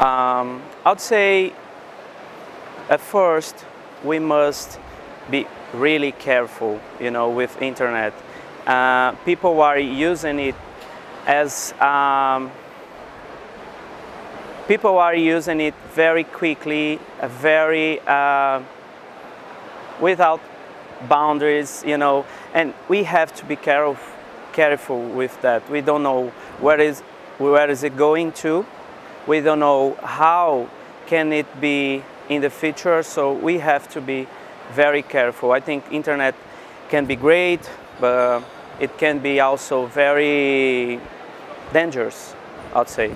Um, I'd say at first we must be really careful, you know, with internet. Uh, people are using it as um, people are using it very quickly, very uh, without boundaries, you know, and we have to be careful, careful with that. We don't know where is where is it going to. We don't know how can it be in the future, so we have to be very careful. I think internet can be great, but it can be also very dangerous, I'd say.